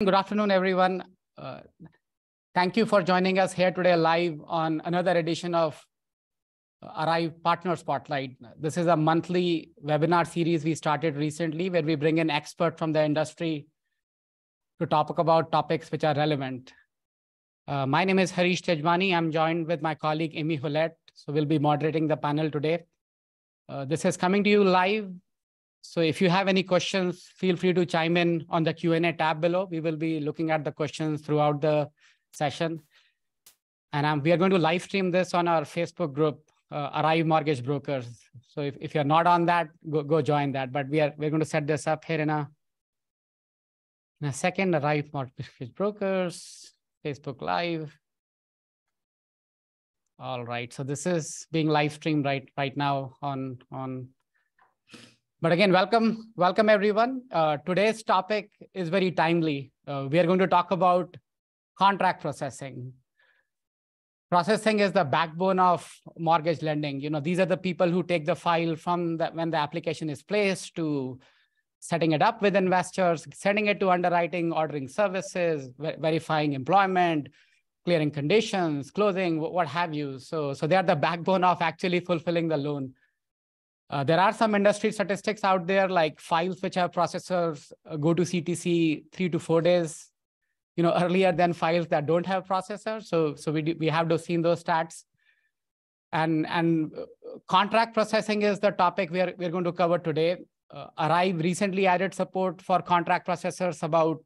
Good afternoon, everyone. Uh, thank you for joining us here today live on another edition of ARIVE Partner Spotlight. This is a monthly webinar series we started recently where we bring in experts from the industry to talk about topics which are relevant. Uh, my name is Harish Tejmani. I'm joined with my colleague Amy Hulett. So we'll be moderating the panel today. Uh, this is coming to you live so if you have any questions, feel free to chime in on the Q&A tab below. We will be looking at the questions throughout the session. And um, we are going to live stream this on our Facebook group, uh, ARIVE Mortgage Brokers. So if, if you're not on that, go, go join that. But we are we're going to set this up here in a, in a second, ARIVE Mortgage Brokers, Facebook Live. All right, so this is being live streamed right right now on on but again, welcome, welcome everyone. Uh, today's topic is very timely. Uh, we are going to talk about contract processing. Processing is the backbone of mortgage lending. You know, these are the people who take the file from the, when the application is placed to setting it up with investors, sending it to underwriting, ordering services, ver verifying employment, clearing conditions, closing, what have you. So, so they are the backbone of actually fulfilling the loan. Uh, there are some industry statistics out there, like files which have processors uh, go to CTC three to four days, you know, earlier than files that don't have processors. So, so we we have to seen those stats. And and uh, contract processing is the topic we are we're going to cover today. Uh, ARIVE recently added support for contract processors about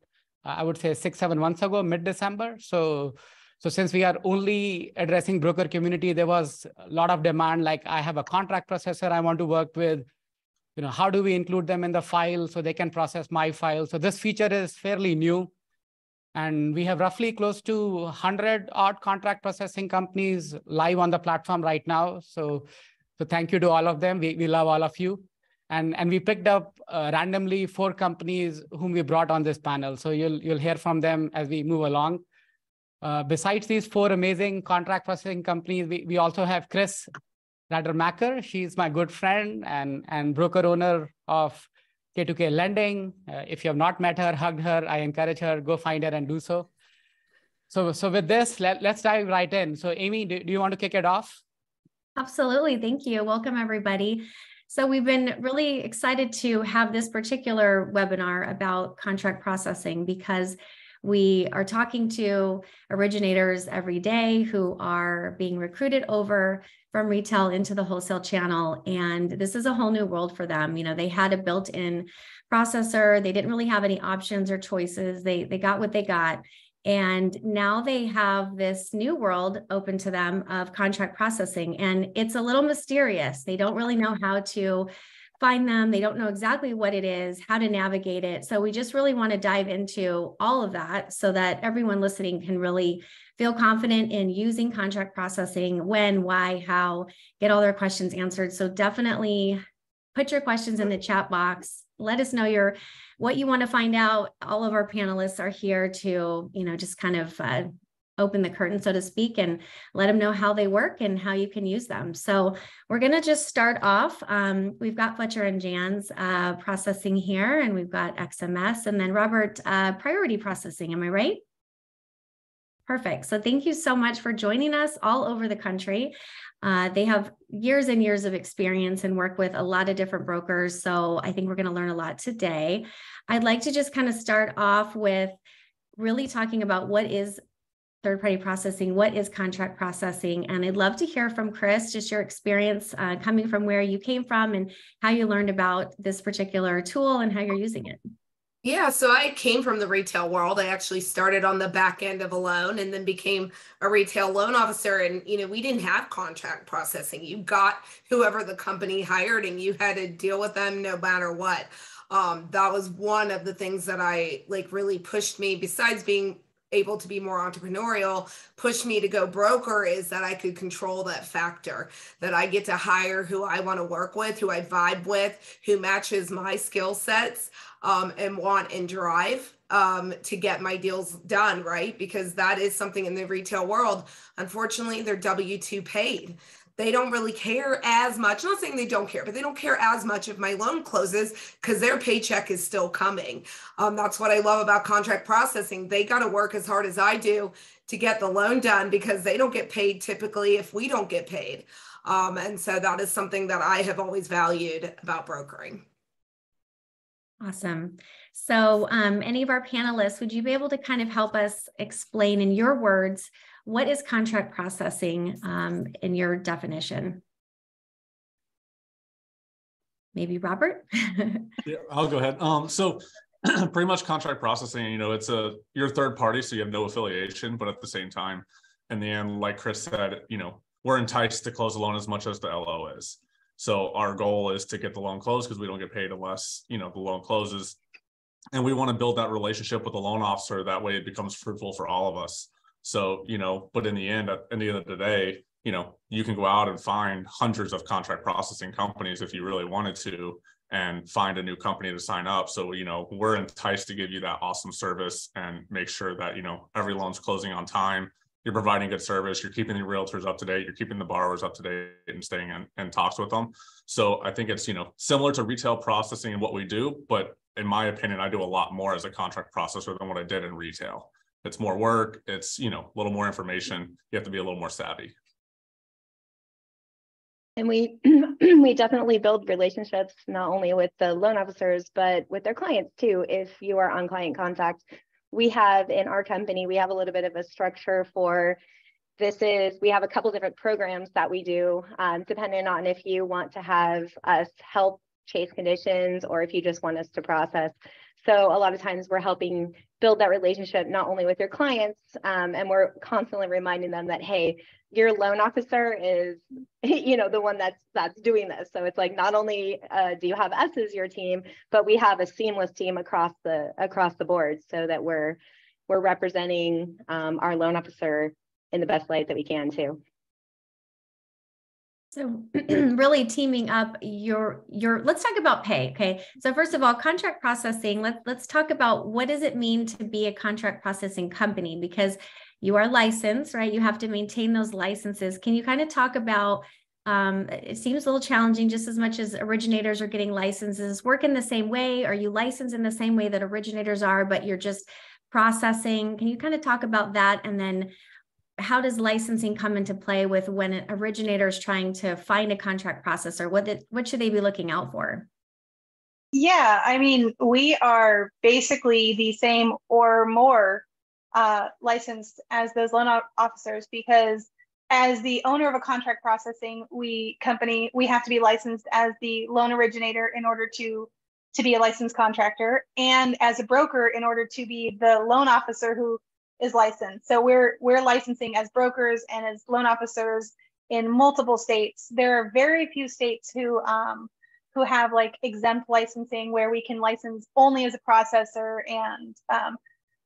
I would say six seven months ago, mid December. So so since we are only addressing broker community, there was a lot of demand, like I have a contract processor I want to work with. You know, how do we include them in the file so they can process my file? So this feature is fairly new. And we have roughly close to 100 odd contract processing companies live on the platform right now. So, so thank you to all of them. We, we love all of you. And, and we picked up uh, randomly four companies whom we brought on this panel. So you'll, you'll hear from them as we move along. Uh, besides these four amazing contract processing companies, we, we also have Kris Radermacher. She's my good friend and, and broker owner of K2K Lending. Uh, if you have not met her, hugged her, I encourage her, go find her and do so. So, so with this, let, let's dive right in. So Amy, do, do you want to kick it off? Absolutely. Thank you. Welcome, everybody. So we've been really excited to have this particular webinar about contract processing because we are talking to originators every day who are being recruited over from retail into the wholesale channel. And this is a whole new world for them. You know, they had a built in processor, they didn't really have any options or choices. They, they got what they got. And now they have this new world open to them of contract processing. And it's a little mysterious. They don't really know how to find them. They don't know exactly what it is, how to navigate it. So we just really want to dive into all of that so that everyone listening can really feel confident in using contract processing when, why, how, get all their questions answered. So definitely put your questions in the chat box. Let us know your what you want to find out. All of our panelists are here to, you know, just kind of uh, open the curtain, so to speak, and let them know how they work and how you can use them. So we're going to just start off. Um, we've got Fletcher and Janz uh, processing here, and we've got XMS, and then Robert uh, priority processing. Am I right? Perfect. So thank you so much for joining us all over the country. Uh, they have years and years of experience and work with a lot of different brokers. So I think we're going to learn a lot today. I'd like to just kind of start off with really talking about what is third party processing what is contract processing and i'd love to hear from kris just your experience uh, coming from where you came from and how you learned about this particular tool and how you're using it yeah, so I came from the retail world. I actually started on the back end of a loan and then became a retail loan officer. And, you know, we didn't have contract processing. You got whoever the company hired and you had to deal with them no matter what. Um, that was one of the things that I like really pushed me, besides being able to be more entrepreneurial pushed me to go broker is that I could control that factor, that I get to hire who I want to work with, who I vibe with, who matches my skill sets um, and want and drive um, to get my deals done, right? Because that is something in the retail world. Unfortunately, they're W 2 paid. They don't really care as much. I'm not saying they don't care, but they don't care as much if my loan closes because their paycheck is still coming. Um, that's what I love about contract processing. They got to work as hard as I do to get the loan done because they don't get paid typically if we don't get paid. Um, and so that is something that I have always valued about brokering. Awesome. So, um, any of our panelists, would you be able to kind of help us explain in your words what is contract processing um, in your definition? Maybe Robert? yeah, I'll go ahead. Um, so pretty much contract processing, you know, it's a you're third party, so you have no affiliation, but at the same time, in the end, like Kris said, you know, we're enticed to close a loan as much as the LO is. So our goal is to get the loan closed because we don't get paid unless you know the loan closes, and we want to build that relationship with the loan officer. That way, it becomes fruitful for all of us. So, you know, but in the end, at the end of the day, you know, you can go out and find hundreds of contract processing companies if you really wanted to and find a new company to sign up. So, you know, we're enticed to give you that awesome service and make sure that, you know, every loan's closing on time. You're providing good service. You're keeping the realtors up to date. You're keeping the borrowers up to date and staying in, in talks with them. So I think it's, you know, similar to retail processing and what we do, but in my opinion, I do a lot more as a contract processor than what I did in retail it's more work it's you know a little more information. You have to be a little more savvy. And we we definitely build relationships not only with the loan officers but with their clients too. If you are on client contact we have in our company we have a little bit of a structure for this is we have a couple different programs that we do um, depending on if you want to have us help chase conditions or if you just want us to process so a lot of times we're helping build that relationship not only with your clients, um, and we're constantly reminding them that hey, your loan officer is, you know, the one that's that's doing this. So it's like not only uh, do you have us as your team, but we have a seamless team across the across the board, so that we're we're representing um, our loan officer in the best light that we can too. So really teaming up your your let's talk about pay. Okay. So first of all, contract processing, let's let's talk about what does it mean to be a contract processing company because you are licensed, right? You have to maintain those licenses. Can you kind of talk about um, it seems a little challenging just as much as originators are getting licenses work in the same way are you licensed in the same way that originators are but you're just processing can you kind of talk about that and then how does licensing come into play with when an originator is trying to find a contract processor? What what should they be looking out for? Yeah, I mean, we are basically the same or more uh, licensed as those loan officers because as the owner of a contract processing we company, we have to be licensed as the loan originator in order to to be a licensed contractor, and as a broker in order to be the loan officer who is licensed. So we're we're licensing as brokers and as loan officers in multiple states. There are very few states who um, who have like exempt licensing where we can license only as a processor and um,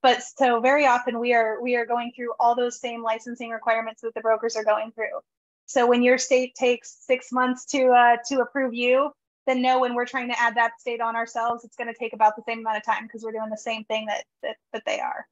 but so very often we are we are going through all those same licensing requirements that the brokers are going through. So when your state takes six months to uh, to approve you, then know when we're trying to add that state on ourselves, it's going to take about the same amount of time because we're doing the same thing that that, that they are.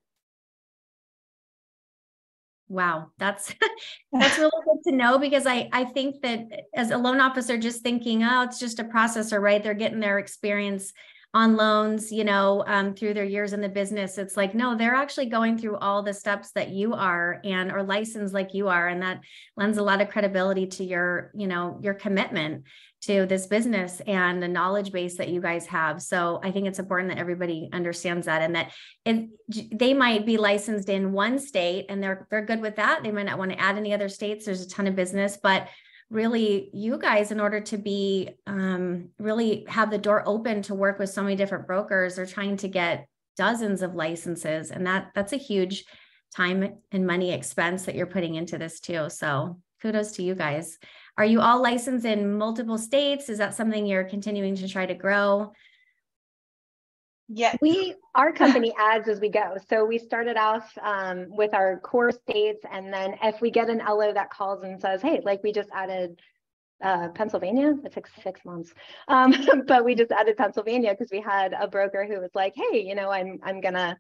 Wow, that's that's really good to know because I I think that as a loan officer, just thinking, oh, it's just a processor, right? They're getting their experience on loans, you know, um, through their years in the business. It's like, no, they're actually going through all the steps that you are and are licensed like you are. And that lends a lot of credibility to your, you know, your commitment to this business and the knowledge base that you guys have. So I think it's important that everybody understands that and that if they might be licensed in one state and they're they're good with that. They might not want to add any other states. There's a ton of business, but really you guys in order to be um, really have the door open to work with so many different brokers are trying to get dozens of licenses and that that's a huge time and money expense that you're putting into this too so kudos to you guys are you all licensed in multiple states? Is that something you're continuing to try to grow? Yeah, we our company adds as we go. So we started off um, with our core states, and then if we get an LO that calls and says, "Hey, like we just added uh, Pennsylvania," it took six months, um, but we just added Pennsylvania because we had a broker who was like, "Hey, you know, I'm I'm gonna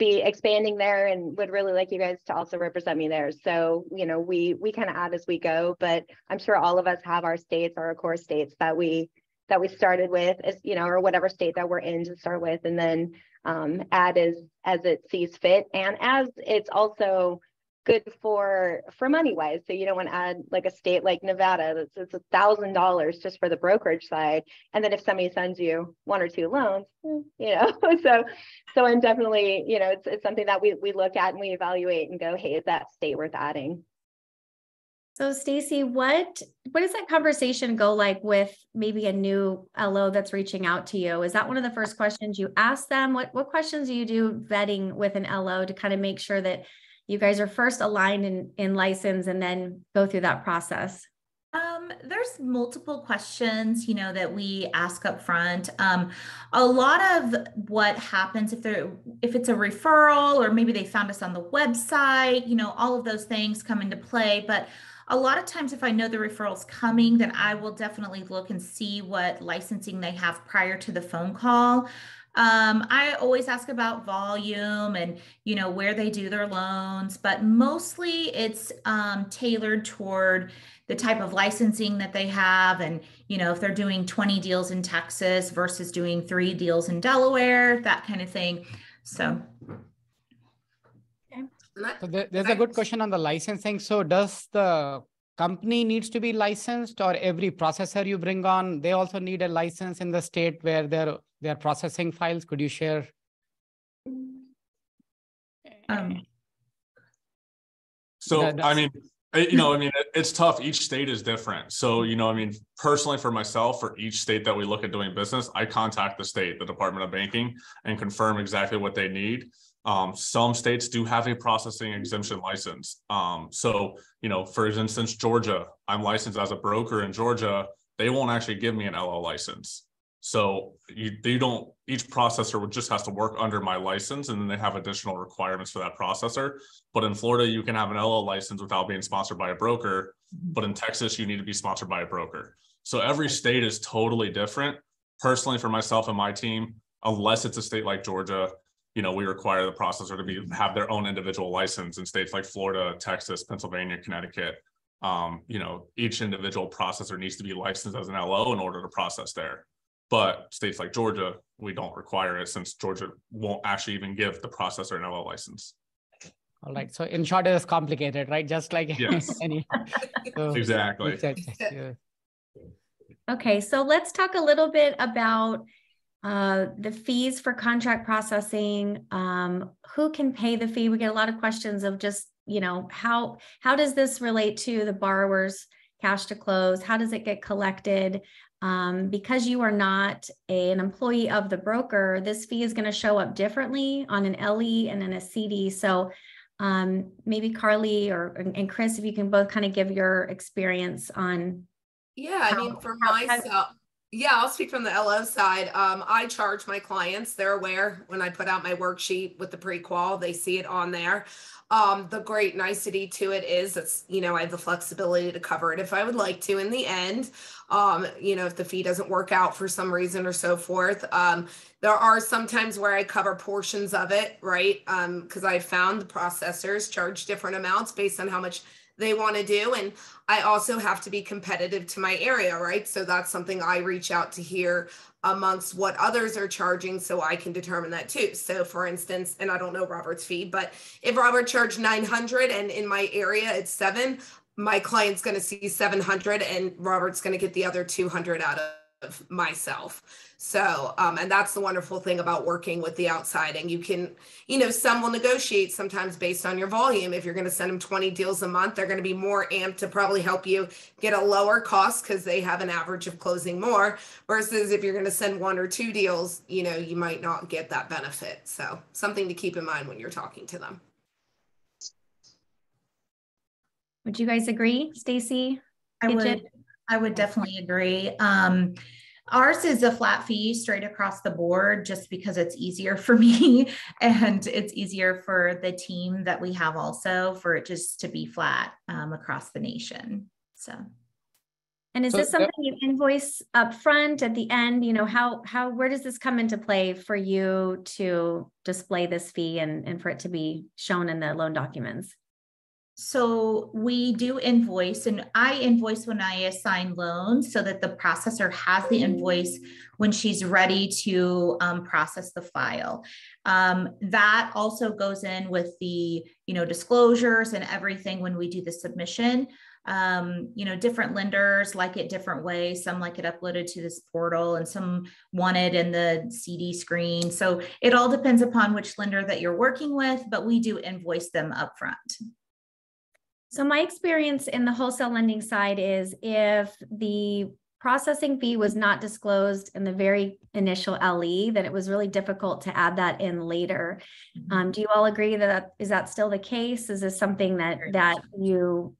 be expanding there and would really like you guys to also represent me there. So, you know, we we kind of add as we go, but I'm sure all of us have our states, our core states that we that we started with, as you know, or whatever state that we're in to start with, and then um, add as as it sees fit, and as it's also good for for money wise. So you don't want to add like a state like Nevada that's it's a thousand dollars just for the brokerage side, and then if somebody sends you one or two loans, mm, you know, so so I'm definitely you know it's it's something that we we look at and we evaluate and go, hey, is that state worth adding? So Stacy, what what does that conversation go like with maybe a new LO that's reaching out to you? Is that one of the first questions you ask them? What what questions do you do vetting with an LO to kind of make sure that you guys are first aligned in, in license and then go through that process? Um, there's multiple questions, you know, that we ask up front. Um, a lot of what happens if they're if it's a referral or maybe they found us on the website, you know, all of those things come into play. But a lot of times if I know the referral's coming, then I will definitely look and see what licensing they have prior to the phone call. Um, I always ask about volume and you know where they do their loans, but mostly it's um, tailored toward the type of licensing that they have, and you know if they're doing 20 deals in Texas versus doing three deals in Delaware, that kind of thing. So. So there, there's a good question on the licensing. So does the company needs to be licensed or every processor you bring on, they also need a license in the state where they're they're processing files? Could you share? Um, So, That- I mean, you know, I mean, it's tough. Each state is different. So, you know, I mean, personally for myself, for each state that we look at doing business, I contact the state, the Department of Banking, and confirm exactly what they need. Um, some states do have a processing exemption license. Um, so, you know, for instance, Georgia, I'm licensed as a broker in Georgia. They won't actually give me an LO license. So you, they don't, each processor would just has to work under my license and then they have additional requirements for that processor. But in Florida, you can have an LO license without being sponsored by a broker. But in Texas, you need to be sponsored by a broker. So every state is totally different. Personally, for myself and my team, unless it's a state like Georgia, you know, we require the processor to be have their own individual license in states like Florida, Texas, Pennsylvania, Connecticut. Um, you know, each individual processor needs to be licensed as an LO in order to process there. But states like Georgia, we don't require it since Georgia won't actually even give the processor an LO license. All right. So in short, it is complicated, right? Just like Yes. any. So, Exactly. yeah. Okay, so let's talk a little bit about uh, the fees for contract processing. Um, who can pay the fee? We get a lot of questions of just, you know, how how does this relate to the borrower's cash to close? How does it get collected? Um, because you are not a, an employee of the broker, this fee is going to show up differently on an LE and in a CD. So um, maybe Carly or and Kris, if you can both kind of give your experience on Yeah, I mean, for how- how- myself, yeah, I'll speak from the LO side. Um, I charge my clients, they're aware when I put out my worksheet with the pre-qual, they see it on there. Um, the great nicety to it is that's, you know, I have the flexibility to cover it if I would like to in the end. Um, you know, if the fee doesn't work out for some reason or so forth. Um, there are some times where I cover portions of it, right? Um, because I found the processors charge different amounts based on how much they want to do. And I also have to be competitive to my area, right? So that's something I reach out to hear amongst what others are charging so I can determine that too. So for instance, and I don't know Robert's fee, but if Robert charged 900 and in my area it's 7, my client's going to see 700 and Robert's going to get the other 200 out of myself. So, um, and that's the wonderful thing about working with the outside. And you can, you know, some will negotiate sometimes based on your volume. If you're going to send them 20 deals a month, they're going to be more amped to probably help you get a lower cost because they have an average of closing more. Versus if you're going to send one or two deals, you know, you might not get that benefit. So, something to keep in mind when you're talking to them. Would you guys agree, Stacy? I Gidget? would, I would definitely agree. Um, ours is a flat fee straight across the board just because it's easier for me and it's easier for the team that we have also for it just to be flat um, across the nation. So, And is So this something you invoice up front at the end? You know, how, how, where does this come into play for you to display this fee and, and for it to be shown in the loan documents? So we do invoice and I invoice when I assign loans so that the processor has the invoice when she's ready to um, process the file. Um, that also goes in with the, you know, disclosures and everything when we do the submission. Um, you know, different lenders like it different ways. Some like it uploaded to this portal and some want it in the CD screen. So it all depends upon which lender that you're working with, but we do invoice them upfront. So my experience in the wholesale lending side is if the processing fee was not disclosed in the very initial LE, then it was really difficult to add that in later. Mm-hmm. Um, do you all agree that that is that still the case? Is this something that that you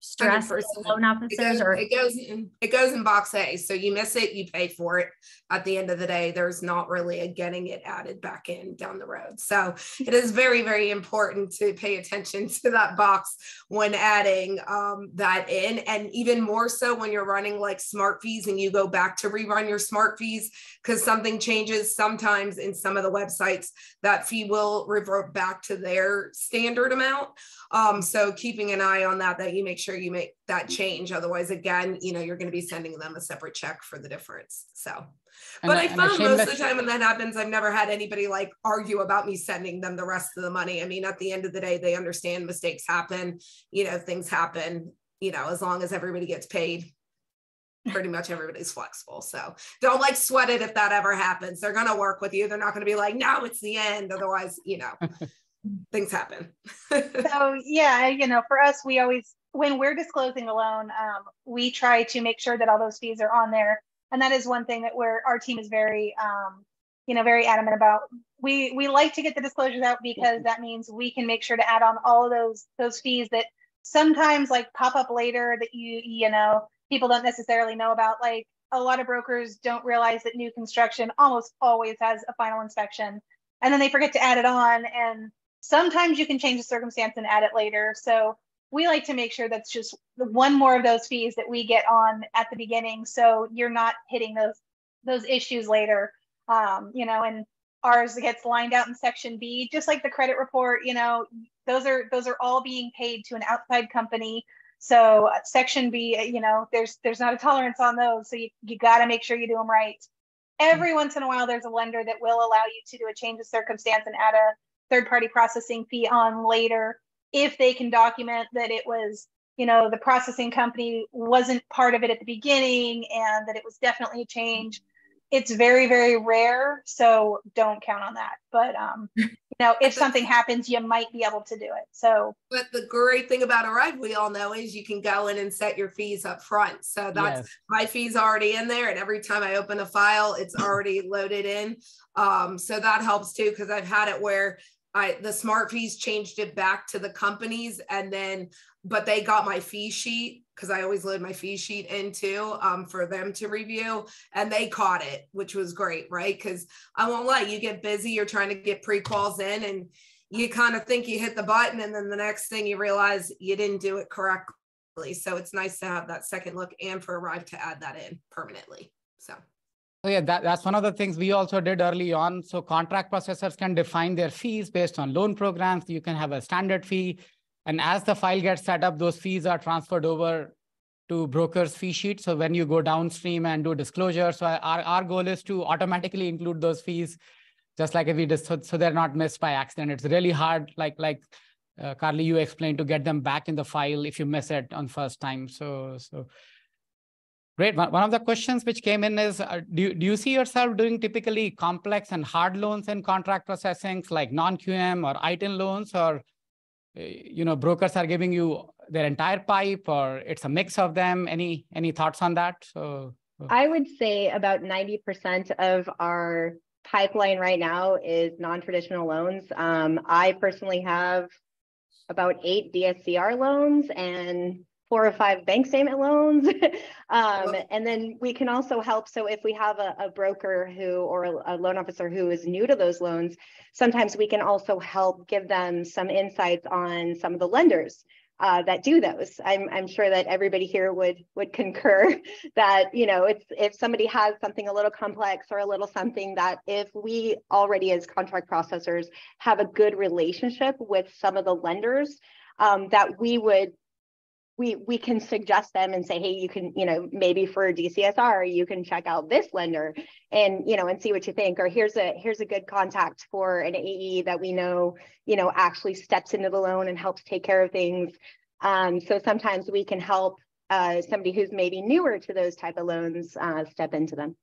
stress with the 100%. loan It officers goes, or it goes in it goes in box A. So you miss it, you pay for it. At the end of the day, there's not really a getting it added back in down the road. So it is very, very important to pay attention to that box when adding um, that in. And even more so when you're running like smart fees and you go back to rerun your smart fees because something changes sometimes in some of the websites, that fee will revert back to their standard amount. Um, so keeping an eye on that, that you make sure you make that mm-hmm. change. Otherwise, again, you know, you're going to be sending them a separate check for the difference. So, And but I a found most of the time when that happens, I've never had anybody like argue about me sending them the rest of the money. I mean, at the end of the day, they understand mistakes happen, you know, things happen, you know, as long as everybody gets paid. Pretty much everybody's flexible. So don't like sweat it if that ever happens. They're going to work with you. They're not going to be like, no, it's the end. Otherwise, you know, things happen. So yeah, you know, for us, we always when we're disclosing a loan, um, we try to make sure that all those fees are on there, and that is one thing that where our team is very, um, you know, very adamant about. We we like to get the disclosures out because that means we can make sure to add on all of those those fees that sometimes like pop up later that you you know people don't necessarily know about. Like a lot of brokers don't realize that new construction almost always has a final inspection, and then they forget to add it on and sometimes you can change the circumstance and add it later. So we like to make sure that's just one more of those fees that we get on at the beginning. So you're not hitting those those issues later. Um, you know, and ours gets lined out in section B, just like the credit report, you know, those are those are all being paid to an outside company. So section B, you know, there's there's not a tolerance on those. So you, you got to make sure you do them right. Every once in a while, there's a lender that will allow you to do a change of circumstance and add a third party processing fee on later if they can document that it was you know the processing company wasn't part of it at the beginning and that it was definitely a change it's very very rare so don't count on that but um you know if something happens you might be able to do it so But the great thing about ARIVE, we all know, is you can go in and set your fees up front. So that's Yes. my fees already in there, and every time I open a file, it's already loaded in. Um, so that helps too, because I've had it where I the smart fees changed it back to the companies, and then but they got my fee sheet because I always load my fee sheet into um, for them to review, and they caught it, which was great, right? Because I won't lie, you get busy, you're trying to get pre-quals in, and you kind of think you hit the button and then the next thing you realize you didn't do it correctly. So it's nice to have that second look and for ARIVE to add that in permanently. So Oh yeah, that, that's one of the things we also did early on. So contract processors can define their fees based on loan programs. You can have a standard fee. And as the file gets set up, those fees are transferred over to broker's fee sheet. So when you go downstream and do disclosure, so our, our goal is to automatically include those fees, just like if we just, so, so they're not missed by accident. It's really hard, like, like uh, Carly, you explained to get them back in the file if you miss it on first time. So, so Great. One of the questions which came in is, uh, do, you- do you see yourself doing typically complex and hard loans in contract processing like non-QM or ITIN loans or, uh, you know, brokers are giving you their entire pipe or it's a mix of them? Any, any thoughts on that? So, I would say about 90% of our pipeline right now is non-traditional loans. Um, I personally have about eight DSCR loans and four or five bank statement loans. um, and then we can also help. So if we have a, a broker who or a, a loan officer who is new to those loans, sometimes we can also help give them some insights on some of the lenders uh, that do those. I'm, I'm sure that everybody here would would concur that you know it's if somebody has something a little complex or a little something that if we already as contract processors have a good relationship with some of the lenders um, that we would we we can suggest them and say hey you can you know maybe for DCSR you can check out this lender and you know and see what you think. Or here's a here's a good contact for an AE that we know you know actually steps into the loan and helps take care of things. Um, so sometimes we can help uh, somebody who's maybe newer to those type of loans uh, step into them.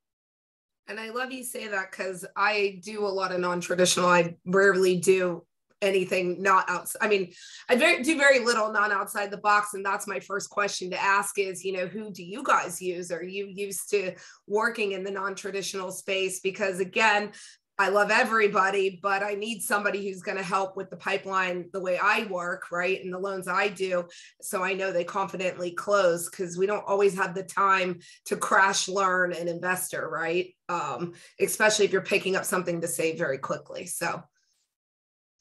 And I love you say that because I do a lot of non-traditional. I rarely do anything not outside. I mean, I very, do very little not outside the box. And that's my first question to ask is, you know, who do you guys use? Are you used to working in the non-traditional space? Because again, I love everybody, but I need somebody who's going to help with the pipeline the way I work, right? And the loans I do. So I know they confidently close because we don't always have the time to crash learn an investor, right? Um, especially if you're picking up something to save very quickly. So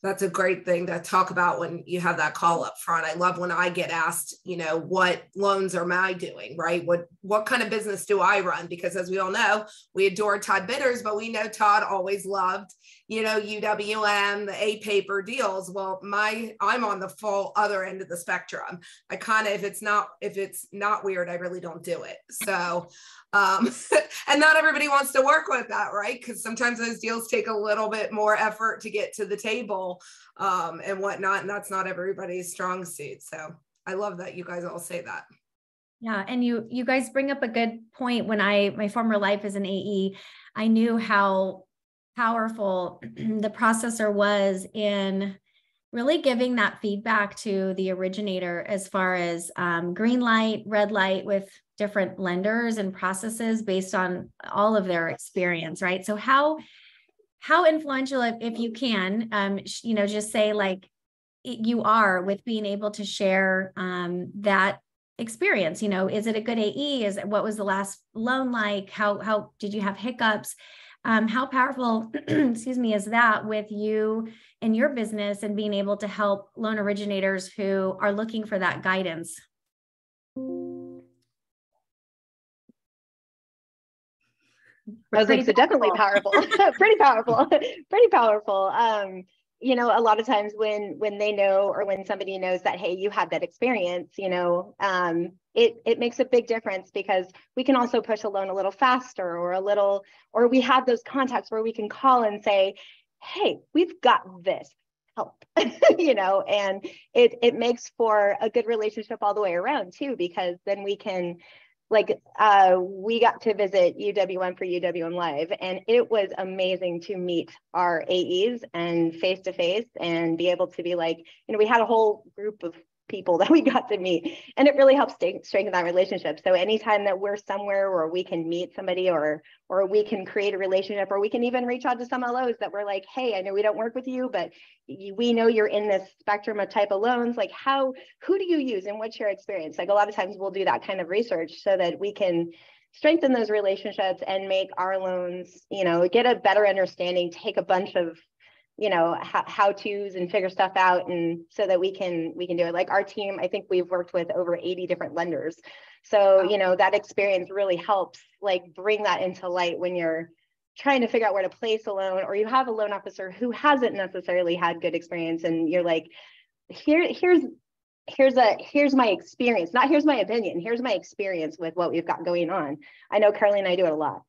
that's a great thing to talk about when you have that call up front. I love when I get asked, you know, what loans am I doing, right? What what kind of business do I run? Because as we all know, we adore Todd Bitters, but we know Todd always loved, you know, UWM, the A paper deals. Well, my I'm on the full other end of the spectrum. I kind of if it's not if it's not weird, I really don't do it. So um, and not everybody wants to work with that, right? Because sometimes those deals take a little bit more effort to get to the table um, and whatnot. And that's not everybody's strong suit. So I love that you guys all say that. Yeah, and you you guys bring up a good point. When I my former life as an AE, I knew how powerful the processor was in really giving that feedback to the originator as far as um, green light, red light with different lenders and processes based on all of their experience, right? So how how influential, if, if you can, um, you know, just say like you are with being able to share um, that experience you know is it a good ae is it, what was the last loan like? How how did you have hiccups? Um, how powerful excuse me is that with you and your business and being able to help loan originators who are looking for that guidance I was like, so definitely powerful, pretty powerful, pretty powerful. Um, you know, a lot of times when when they know or when somebody knows that, hey, you had that experience, you know, um, it it makes a big difference because we can also push a loan a little faster or a little, or we have those contacts where we can call and say, hey, we've got this. Help. You know and it it makes for a good relationship all the way around too because then we can like uh, we got to visit UWM for UWM Live, and it was amazing to meet our AEs and face to face and be able to be like, you know, we had a whole group of people that we got to meet. And it really helps strengthen that relationship. So anytime that we're somewhere where we can meet somebody or or we can create a relationship or we can even reach out to some LOs that we're like hey I know we don't work with you but we know you're in this spectrum of type of loans. Like how who do you use and what's your experience? Like a lot of times we'll do that kind of research so that we can strengthen those relationships and make our loans you know get a better understanding take a bunch of you know how, how to's and figure stuff out and so that we can we can do it. Like our team i think we've worked with over 80 different lenders. So you know that experience really helps like bring that into light when you're trying to figure out where to place a loan or you have a loan officer who hasn't necessarily had good experience and you're like here here's here's a here's my experience. Not here's my opinion. Here's my experience with what we've got going on. I know carly and i do it a lot.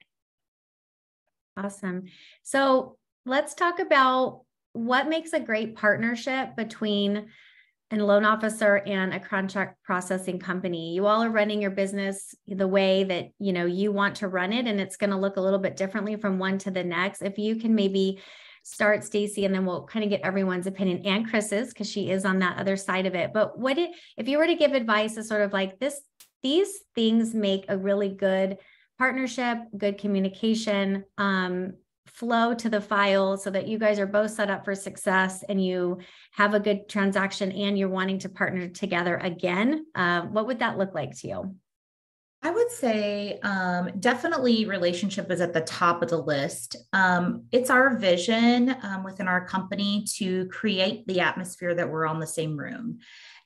Awesome. So let's talk about what makes a great partnership between a loan officer and a contract processing company. You all are running your business the way that you know you want to run it, and it's going to look a little bit differently from one to the next. If you can maybe start Stacy, and then we'll kind of get everyone's opinion and Kris's because she is on that other side of it. But what it, if you were to give advice, is sort of like this: these things make a really good partnership, good communication, um, flow to the file so that you guys are both set up for success and you have a good transaction and you're wanting to partner together again, uh, what would that look like to you? I would say um, definitely relationship is at the top of the list. Um, it's our vision um, within our company to create the atmosphere that we're on the same room.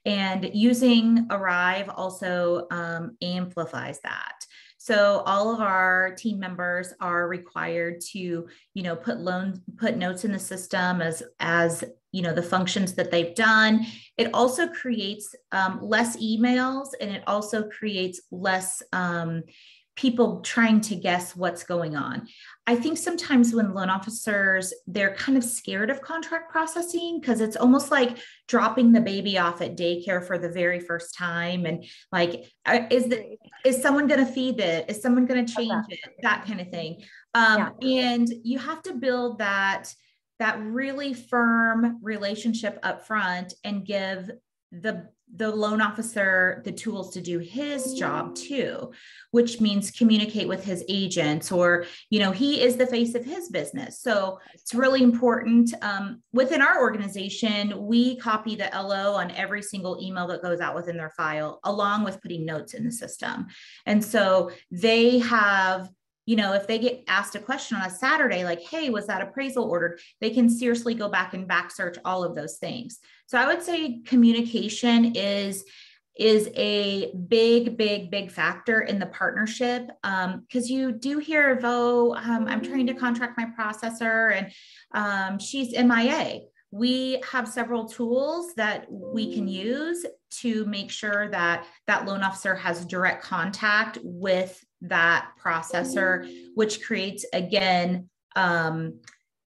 And using ARIVE also um, amplifies that. So all of our team members are required to, you know, put loans, put notes in the system as as you know the functions that they've done. It also creates um, less emails, and it also creates less. Um, people trying to guess what's going on. I think sometimes when loan officers, they're kind of scared of contract processing because it's almost like dropping the baby off at daycare for the very first time. And like, uh, is the, is someone going to feed it? Is someone going to change it? That kind of thing. Um, yeah. And you have to build that, that really firm relationship up front and give the the loan officer the tools to do his job too which means communicate with his agents or you know he is the face of his business. So it's really important um, within our organization we copy the lo on every single email that goes out within their file along with putting notes in the system. And so they have you know, if they get asked a question on a Saturday, like, hey, was that appraisal ordered? They can seriously go back and back search all of those things. So I would say communication is is a big, big, big factor in the partnership because um, you do hear oh, um, I'm trying to contract my processor and um, she's MIA. We have several tools that we can use to make sure that that loan officer has direct contact with that processor, which creates again, um,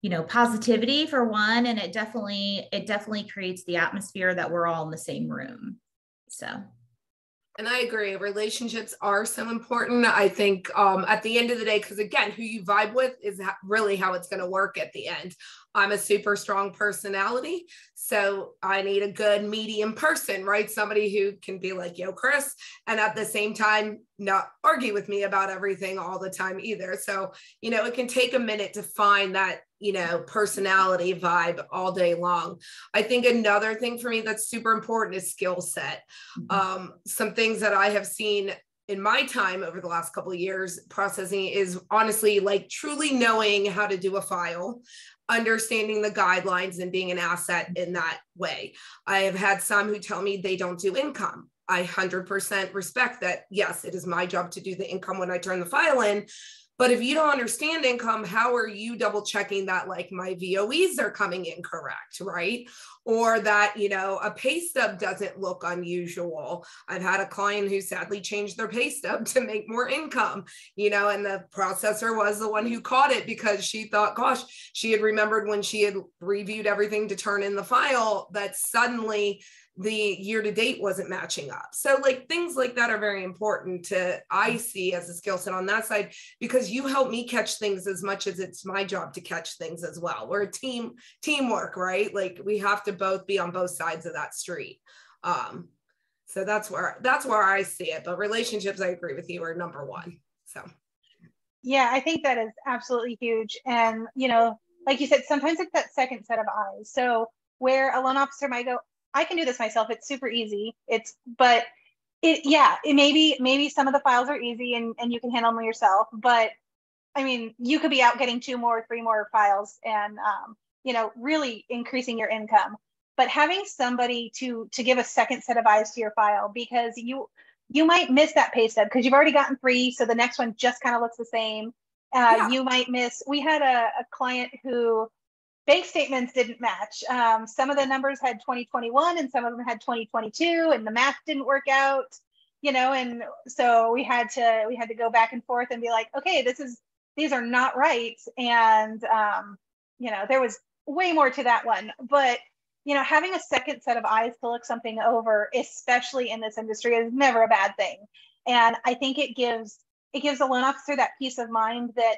you know, positivity for one, and it definitely it definitely creates the atmosphere that we're all in the same room. So. And I agree. Relationships are so important. I think um, at the end of the day, because again, who you vibe with is really how it's going to work at the end. I'm a super strong personality. So I need a good medium person, right? Somebody who can be like, yo, Kris, and at the same time, not argue with me about everything all the time either. So, you know, it can take a minute to find that, you know, personality vibe all day long. I think another thing for me that's super important is skill set. Mm-hmm. Um, some things that I have seen in my time over the last couple of years processing is honestly like truly knowing how to do a file understanding the guidelines and being an asset in that way. I have had some who tell me they don't do income. I 100% respect that. Yes, it is my job to do the income when I turn the file in. But if you don't understand income, how are you double checking that like my VOEs are coming in correct, right? Or that, you know, a pay stub doesn't look unusual. I've had a client who sadly changed their pay stub to make more income, you know, and the processor was the one who caught it because she thought, gosh, she had remembered when she had reviewed everything to turn in the file that suddenly the year to date wasn't matching up. So like things like that are very important to I see as a skill set on that side because you help me catch things as much as it's my job to catch things as well. We're a team teamwork, right? Like we have to both be on both sides of that street. Um so that's where that's where I see it. But relationships I agree with you are number 1. So yeah, I think that is absolutely huge and you know, like you said sometimes it's that second set of eyes. So where a loan officer might go, I can do this myself. It's super easy. It's but it yeah, it maybe maybe some of the files are easy and and you can handle them yourself, but I mean, you could be out getting two more, three more files and um, you know, really increasing your income. But having somebody to to give a second set of eyes to your file because you you might miss that pay stub because you've already gotten three, so the next one just kind of looks the same. Uh, yeah. You might miss. We had a, a client who bank statements didn't match. Um, some of the numbers had 2021 and some of them had 2022 and the math didn't work out, you know, and so we had to, we had to go back and forth and be like, okay, this is, these are not right. And, um, you know, there was way more to that one, but you know, having a second set of eyes to look something over, especially in this industry is never a bad thing. And I think it gives, it gives a loan officer that peace of mind that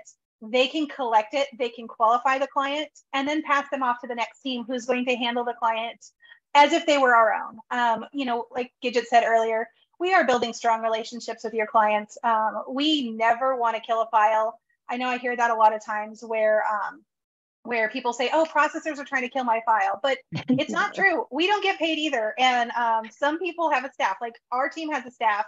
they can collect it, they can qualify the client, and then pass them off to the next team who's going to handle the client as if they were our own. Um, you know, like Gidget said earlier, we are building strong relationships with your clients. Um, we never want to kill a file. I know I hear that a lot of times where um, where people say, "Oh, processors are trying to kill my file," but it's not true. We don't get paid either, and um, some people have a staff. Like our team has a staff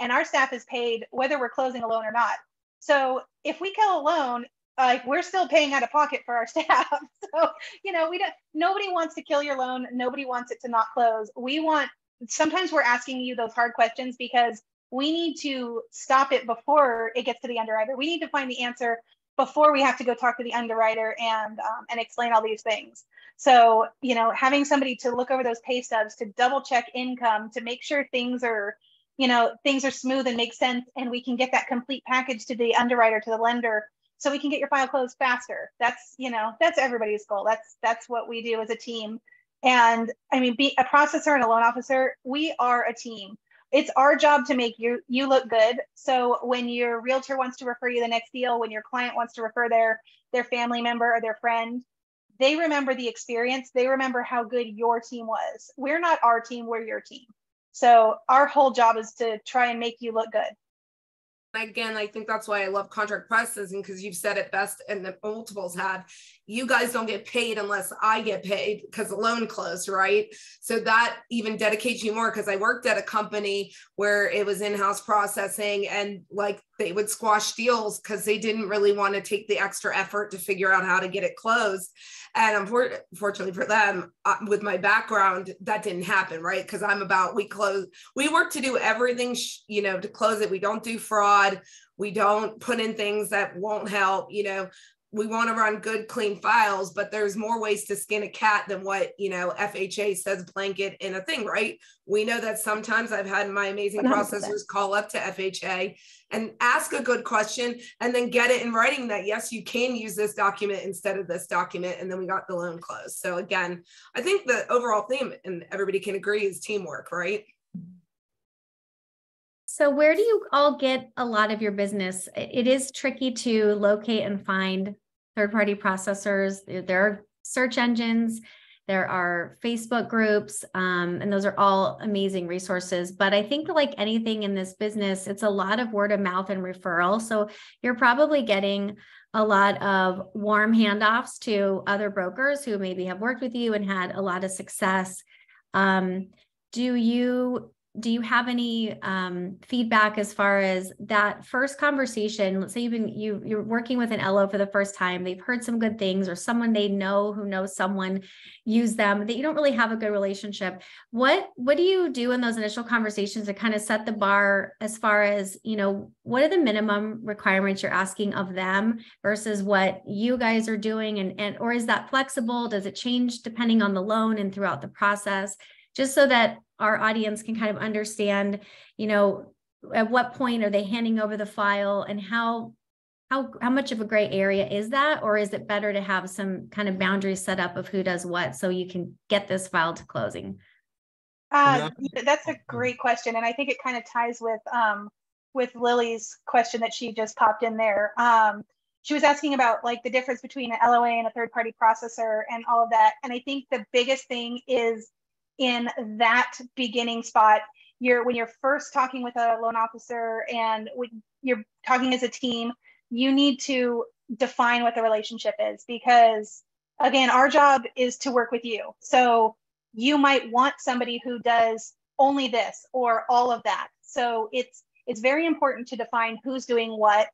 and our staff is paid whether we're closing a loan or not. So if we kill a loan, like we're still paying out of pocket for our staff. So, you know, we don't nobody wants to kill your loan. Nobody wants it to not close. We want sometimes we're asking you those hard questions because we need to stop it before it gets to the underwriter. We need to find the answer before we have to go talk to the underwriter and um, and explain all these things. So, you know, having somebody to look over those pay stubs, to double check income, to make sure things are, you know, things are smooth and make sense, and we can get that complete package to the underwriter, to the lender, so we can get your file closed faster. That's, you know, that's everybody's goal. That's that's what we do as a team. And I mean, be a processor and a loan officer, we are a team. It's our job to make you you look good. So when your realtor wants to refer you the next deal, when your client wants to refer their their family member or their friend, they remember the experience. They remember how good your team was. We're not our team, we're your team. So our whole job is to try and make you look good again, I think that's why I love contract processing because you've said it best and the multiples have. You guys don't get paid unless I get paid because the loan closed, right? So that even dedicates you more because I worked at a company where it was in house processing and like they would squash deals because they didn't really want to take the extra effort to figure out how to get it closed. And unfortunately for them, uh, with my background, that didn't happen, right? Because I'm about we close, we work to do everything, you know, to close it. We don't do fraud. We don't put in things that won't help. You know, we want to run good clean files but there's more ways to skin a cat than what you know fha says blanket in a thing right? We know that sometimes i've had my amazing 100%. processors call up to fha and ask a good question and then get it in writing that yes you can use this document instead of this document and then we got the loan closed. So again i think the overall theme and everybody can agree is teamwork right so, where do you all get a lot of your business? It is tricky to locate and find third party processors. There are search engines, there are Facebook groups, um, and those are all amazing resources. But I think, like anything in this business, it's a lot of word of mouth and referral. So, you're probably getting a lot of warm handoffs to other brokers who maybe have worked with you and had a lot of success. Um, do you do you have any um, feedback as far as that first conversation? Let's say you've been you you're working with an lo for the first time they've heard some good things or someone they know who knows someone use them that you don't really have a good relationship. What what do you do in those initial conversations to kind of set the bar as far as you know what are the minimum requirements you're asking of them versus what you guys are doing? And and or is that flexible? Does it change depending on the loan and throughout the process? Just so that our audience can kind of understand, you know, at what point are they handing over the file and how how how much of a gray area is that? Or is it better to have some kind of boundaries set up of who does what so you can get this file to closing? Uh, that's a great question. And i think it kind of ties with um with lily's question that she just popped in there. Um she was asking about like the difference between an loa and a third party processor and all of that. And i think the biggest thing is in that beginning spot. You're when you're first talking with a loan officer and when you're talking as a team you need to define what the relationship is because again our job is to work with you. So you might want somebody who does only this or all of that. So it's it's very important to define who's doing what.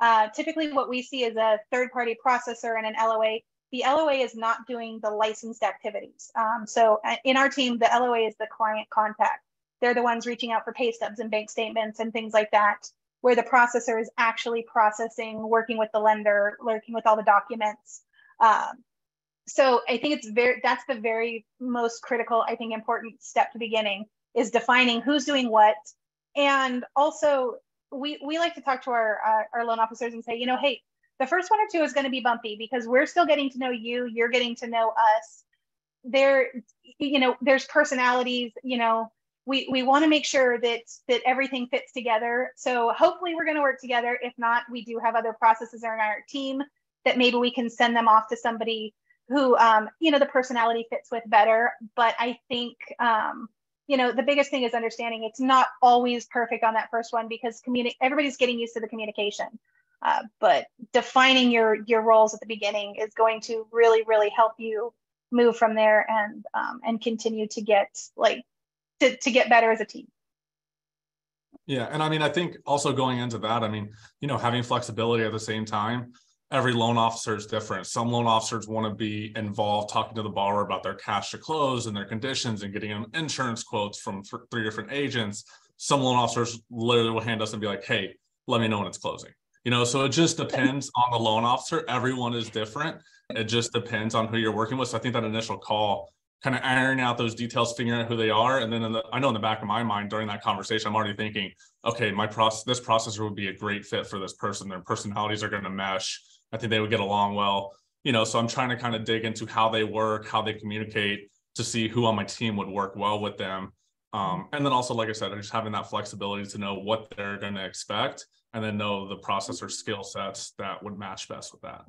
Uh, typically what we see is a third party processor and an loa the LOA is not doing the licensed activities. Um, so uh, in our team, the LOA is the client contact. They're the ones reaching out for pay stubs and bank statements and things like that, where the processor is actually processing, working with the lender, working with all the documents. Um, so I think it's very, that's the very most critical, I think, important step to beginning is defining who's doing what. And also we, we like to talk to our, our loan officers and say, you know, hey, the first one or two is going to be bumpy because we're still getting to know you you're getting to know us. There you know there's personalities you know we we want to make sure that that everything fits together. So hopefully we're going to work together. If not we do have other processes in our team that maybe we can send them off to somebody who um, you know the personality fits with better. But i think um, you know the biggest thing is understanding it's not always perfect on that first one because communi- everybody's getting used to the communication uh, but defining your your roles at the beginning is going to really really help you move from there and um, and continue to get like to, to get better as a team Yeah. And I mean, I think also going into that, I mean, you know, having flexibility at the same time, every loan officer is different. Some loan officers want to be involved talking to the borrower about their cash to close and their conditions and getting them insurance quotes from three different agents. Some loan officers literally will hand us and be like, hey, let me know when it's closing. You know, so it just depends on the loan officer. Everyone is different. It just depends on who you're working with. So I think that initial call kind of ironing out those details, figuring out who they are. And then the, I know in the back of my mind during that conversation, I'm already thinking, okay, my process, this processor would be a great fit for this person. Their personalities are going to mesh. I think they would get along well. You know, so I'm trying to kind of dig into how they work, how they communicate to see who on my team would work well with them. Um, and then also, like I said, just having that flexibility to know what they're going to expect and then know the processor skill sets that would match best with that.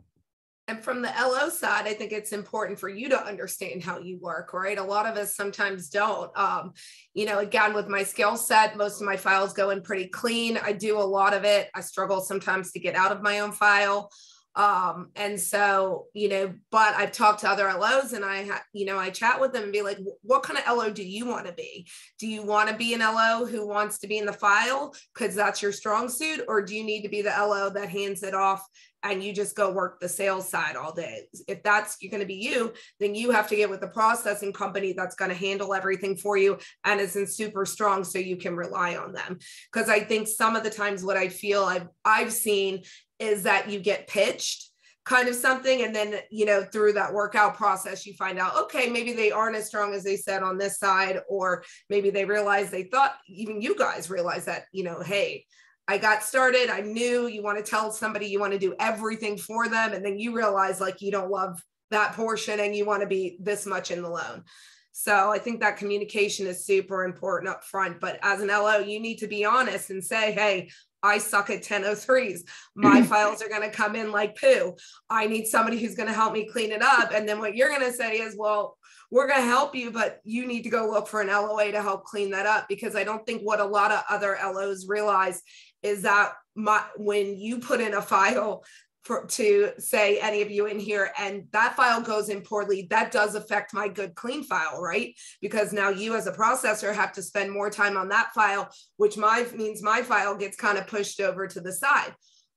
And from the LO side, I think it's important for you to understand how you work, right? A lot of us sometimes don't. Um, you know, again, with my skill set, most of my files go in pretty clean. I do a lot of it. I struggle sometimes to get out of my own file. Um, and so, you know, but I've talked to other LOs and I, ha- you know, I chat with them and be like, what kind of LO do you want to be? Do you want to be an LO who wants to be in the file because that's your strong suit? Or do you need to be the LO that hands it off and you just go work the sales side all day? If that's going to be you, then you have to get with the processing company that's going to handle everything for you and isn't super strong so you can rely on them. Because I think some of the times what I feel I've, I've seen is that you get pitched kind of something. And then you know through that workout process you find out okay maybe they aren't as strong as they said on this side or maybe they realize they thought even you guys realize that you know hey I got started. I knew you want to tell somebody you want to do everything for them. And then you realize like you don't love that portion and you want to be this much in the loan. So I think that communication is super important up front. But as an LO, you need to be honest and say, hey, I suck at 1003s. My files are going to come in like poo. I need somebody who's going to help me clean it up. And then what you're going to say is, well, we're going to help you, but you need to go look for an LOA to help clean that up. Because I don't think what a lot of other LOs realize is that my, when you put in a file for, to say any of you in here and that file goes in poorly, that does affect my good clean file, right? Because now you as a processor have to spend more time on that file, which my means my file gets kind of pushed over to the side.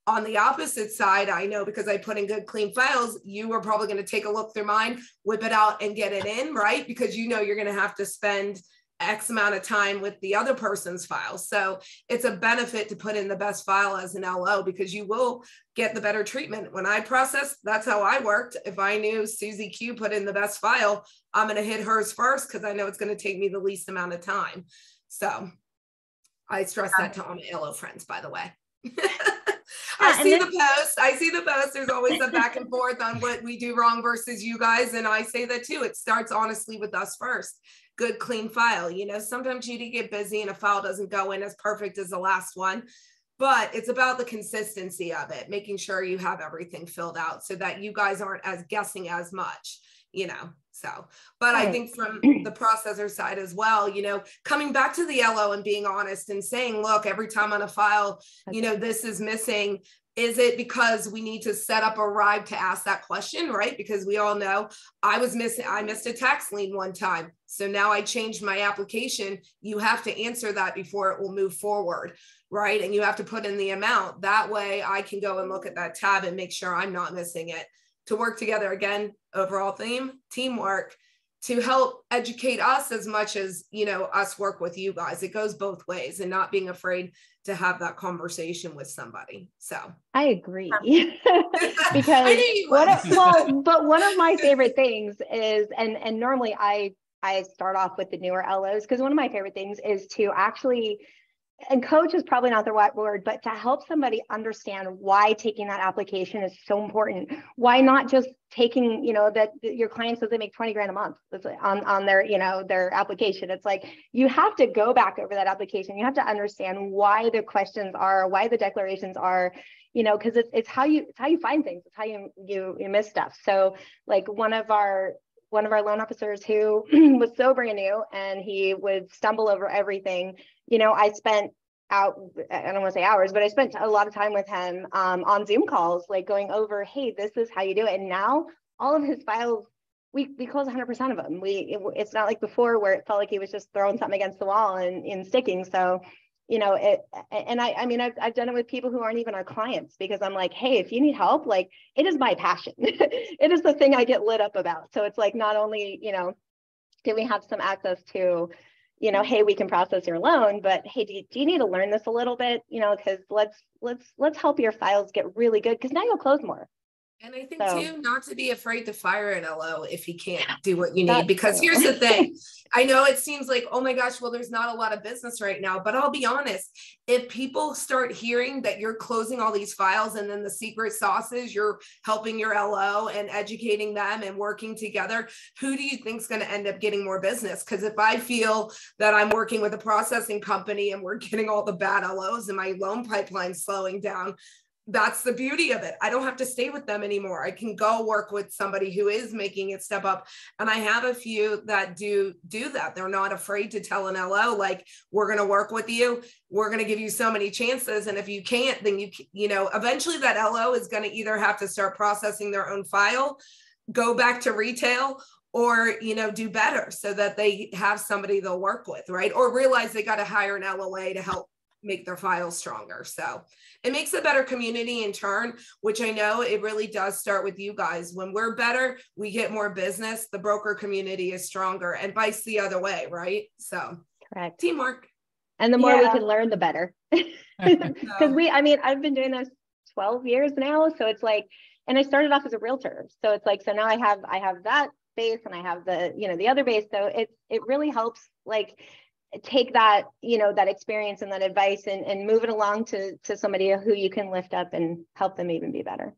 On the opposite side, I know because I put in good clean files, you are probably going to take a look through mine, whip it out and get it in, right? Because you know you're going to have to spend X amount of time with the other person's file. So it's a benefit to put in the best file as an LO because you will get the better treatment. When I process, that's how I worked. If I knew Susie Q put in the best file, I'm going to hit hers first because I know it's going to take me the least amount of time. So I stress that to all my LO friends, by the way. I see the post. I see the post. There's always a back and forth on what we do wrong versus you guys. And I say that too. It starts honestly with us first good, clean file. You know, sometimes you get busy and a file doesn't go in as perfect as the last one, but it's about the consistency of it, making sure you have everything filled out so that you guys aren't as guessing as much, you know. So, but I think from the processor side as well, you know, coming back to the LO and being honest and saying, look, every time on a file, you know, this is missing is it because we need to set up a ride to ask that question right? Because we all know i was missing i missed a tax lien one time. So now i changed my application. You have to answer that before it will move forward right? And you have to put in the amount. That way i can go and look at that tab and make sure i'm not missing it. To work together again overall theme teamwork to help educate us as much as you know us work with you guys. It goes both ways and not being afraid to have that conversation with somebody. So. I agree. Because I what a, well but one of my favorite things is and and normally i i start off with the newer los because one of my favorite things is to actually and coach is probably not the right word, but to help somebody understand why taking that application is so important. Why not just taking, you know, that your client says they make 20 grand a month on, on their, you know, their application. It's like you have to go back over that application. You have to understand why the questions are, why the declarations are, you know, because it's it's how you it's how you find things, it's how you you you miss stuff. So like one of our one of our loan officers who was so brand new and he would stumble over everything. You know, I spent out, I don't want to say hours, but I spent a lot of time with him um, on Zoom calls, like going over, hey, this is how you do it. And now all of his files, we, we close 100% of them. We, it, it's not like before where it felt like he was just throwing something against the wall and, and sticking. So you know it and i i mean I've, I've done it with people who aren't even our clients because i'm like hey if you need help like it is my passion. It is the thing i get lit up about. So it's like not only you know do we have some access to you know hey we can process your loan but hey do you, do you need to learn this a little bit? You know because let's let's let's help your files get really good because now you'll close more and I think So- too, not to be afraid to fire an LO if he can't do what you need. Because too. here's the thing. I know it seems like, oh my gosh, well, there's not a lot of business right now. But I'll be honest, if people start hearing that you're closing all these files and then the secret sauce is you're helping your LO and educating them and working together, who do you think's going to end up getting more business? Because if I feel that I'm working with a processing company and we're getting all the bad LOs and my loan pipeline slowing down, that's the beauty of it. I don't have to stay with them anymore. I can go work with somebody who is making it step up. And I have a few that do do that. They're not afraid to tell an LO like we're going to work with you. We're going to give you so many chances and if you can't then you you know, eventually that LO is going to either have to start processing their own file, go back to retail or you know do better so that they have somebody they'll work with, right? Or realize they got to hire an LOA to help make their files stronger. So it makes a better community in turn, which I know it really does start with you guys. When we're better, we get more business. The broker community is stronger and vice the other way, right? So correct teamwork. and the more we can learn the better because we i mean i've been doing this 12 years now so it's like and i started off as a realtor so it's like so now i have i have that base and i have the you know the other base so it's it really helps like take that you know that experience and that advice and, and move it along to to somebody who you can lift up and help them even be better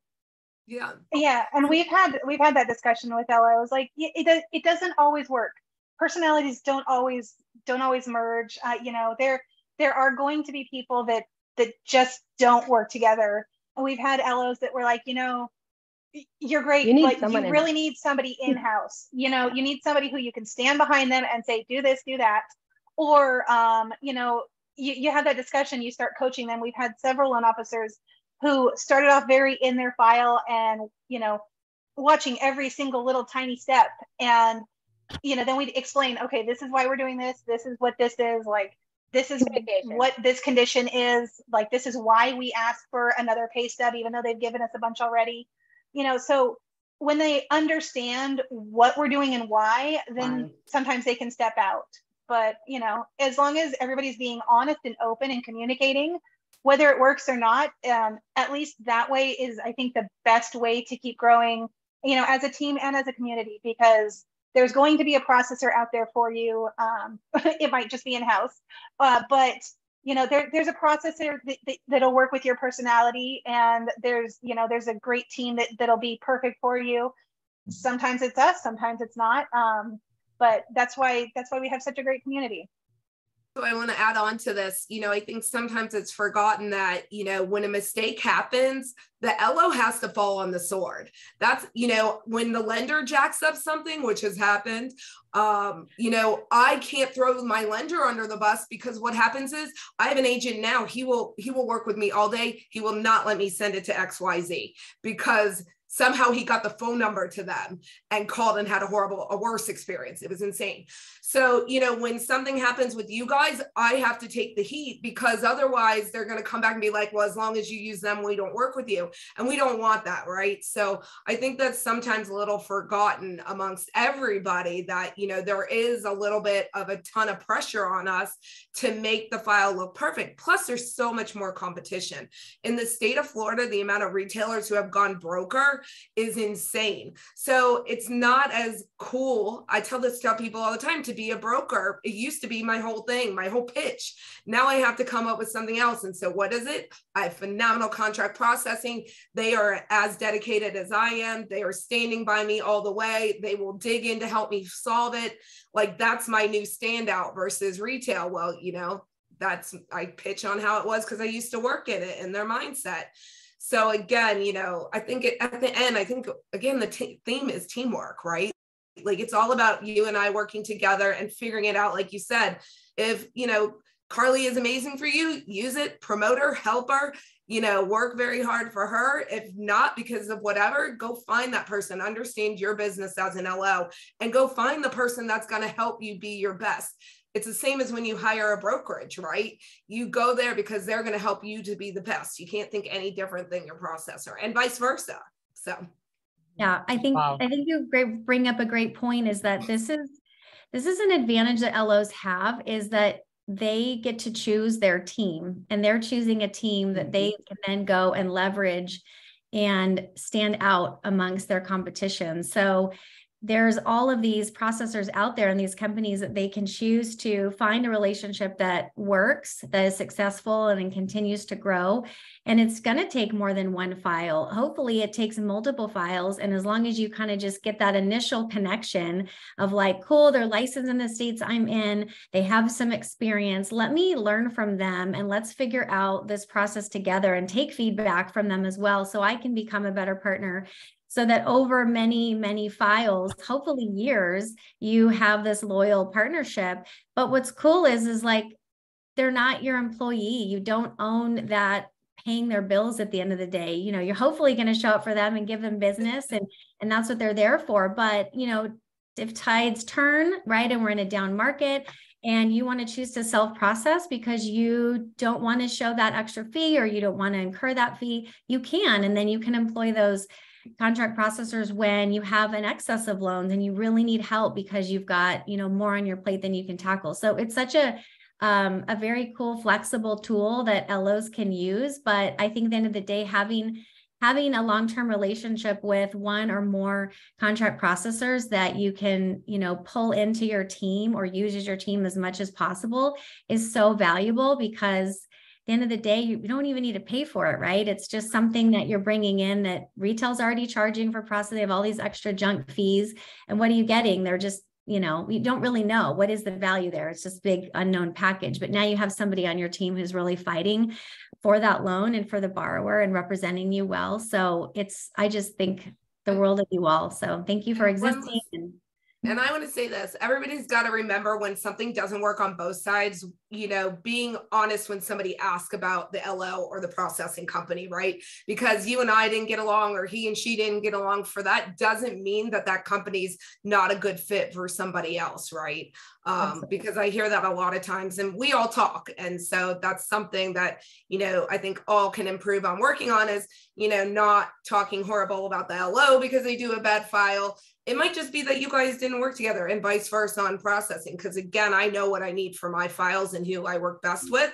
Yeah. Yeah, and we've had we've had that discussion with LOs. Like y- it does it doesn't always work. Personalities don't always don't always merge. Uh, you know, there there are going to be people that that just don't work together. And we've had LOs that were like, you know, you're great, You need but you really need somebody in house. you know, you need somebody who you can stand behind them and say, do this, do that. Or um, you know, you, you have that discussion, you start coaching them. We've had several loan officers who started off very in their file and you know watching every single little tiny step and you know then we'd explain okay this is why we're doing this this is what this is like this is what this condition is like this is why we ask for another pay stub even though they've given us a bunch already you know so when they understand what we're doing and why then Why. sometimes they can step out but you know as long as everybody's being honest and open and communicating whether it works or not um, at least that way is i think the best way to keep growing you know as a team and as a community because there's going to be a processor out there for you. Um, it might just be in house uh, but you know there, there's a processor that, that, that'll work with your personality and there's you know there's a great team that, that'll be perfect for you. Sometimes it's us sometimes it's not. Um, but that's why that's why we have such a great community So I want to add on to this. You know, I think sometimes it's forgotten that, you know, when a mistake happens, the LO has to fall on the sword. That's, you know, when the lender jacks up something, which has happened, um, you know, I can't throw my lender under the bus because what happens is I have an agent now. He will he will work with me all day. He will not let me send it to XYZ because somehow he got the phone number to them and called and had a horrible a worse experience. It was insane. So you know when something happens with you guys i have to take the heat because otherwise they're going to come back and be like well as long as you use them we don't work with you. And we don't want that right? So i think that's sometimes a little forgotten amongst everybody that you know there is a little bit of a ton of pressure on us to make the file look perfect. Plus there's so much more competition. In the state of florida the amount of retailers who have gone broker is insane. So it's not as cool. I tell this to people all the time to be a broker. It used to be my whole thing, my whole pitch. Now I have to come up with something else. And so what is it? I have phenomenal contract processing. They are as dedicated as I am. They are standing by me all the way. They will dig in to help me solve it. Like that's my new standout versus retail. Well, you know, that's I pitch on how it was because I used to work in it and their mindset. So again, you know, I think it, at the end, I think again the t- theme is teamwork, right? Like it's all about you and I working together and figuring it out. Like you said, if you know Carly is amazing for you. Use it, promote her, help her, you know, work very hard for her. If not because of whatever, go find that person, understand your business as an LO, and go find the person that's going to help you be your best. It's the same as when you hire a brokerage, right? You go there because they're going to help you to be the best. You can't think any different than your processor, and vice versa. So, yeah, I think wow. I think you great bring up a great point. Is that this is this is an advantage that LOs have is that they get to choose their team and they're choosing a team that they mm-hmm. can then go and leverage and stand out amongst their competition. So there's all of these processors out there and these companies that they can choose to find a relationship that works, that is successful and continues to grow. And it's going to take more than one file. Hopefully, it takes multiple files. And as long as you kind of just get that initial connection of like, cool, they're licensed in the states I'm in, they have some experience. Let me learn from them and let's figure out this process together and take feedback from them as well so I can become a better partner so that over many many files hopefully years you have this loyal partnership. But what's cool is is like they're not your employee. You don't own that paying their bills at the end of the day. You know you're hopefully going to show up for them and give them business and and that's what they're there for. But you know if tides turn right and we're in a down market and you want to choose to self process because you don't want to show that extra fee or you don't want to incur that fee you can and then you can employ those contract processors when you have an excess of loans and you really need help because you've got you know more on your plate than you can tackle. So it's such a um, a very cool flexible tool that los can use. But i think the end of the day having having a long-term relationship with one or more contract processors that you can you know pull into your team or use as your team as much as possible is so valuable because the end of the day, you don't even need to pay for it, right? It's just something that you're bringing in that retail's already charging for process. They have all these extra junk fees. And what are you getting? They're just, you know, we don't really know what is the value there. It's just big unknown package. But now you have somebody on your team who's really fighting for that loan and for the borrower and representing you well. So it's, I just think the world of you all. So thank you for existing. And and I want to say this everybody's got to remember when something doesn't work on both sides, you know, being honest when somebody asks about the LO or the processing company, right? Because you and I didn't get along or he and she didn't get along for that doesn't mean that that company's not a good fit for somebody else, right? Um, because I hear that a lot of times and we all talk. And so that's something that, you know, I think all can improve on working on is, you know, not talking horrible about the LO because they do a bad file it might just be that you guys didn't work together and vice versa on processing because again i know what i need for my files and who i work best with.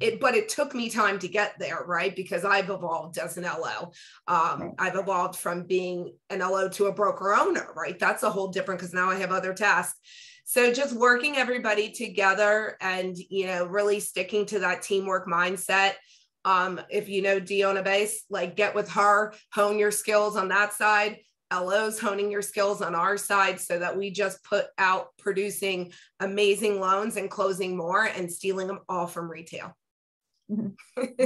It but it took me time to get there right? Because i've evolved as an lo um, i've evolved from being an lo to a broker owner right? That's a whole different because now i have other tasks. So just working everybody together and you know really sticking to that teamwork mindset. Um, if you know Diona Base, like get with her, hone your skills on that side LOs honing your skills on our side so that we just put out producing amazing loans and closing more and stealing them all from retail.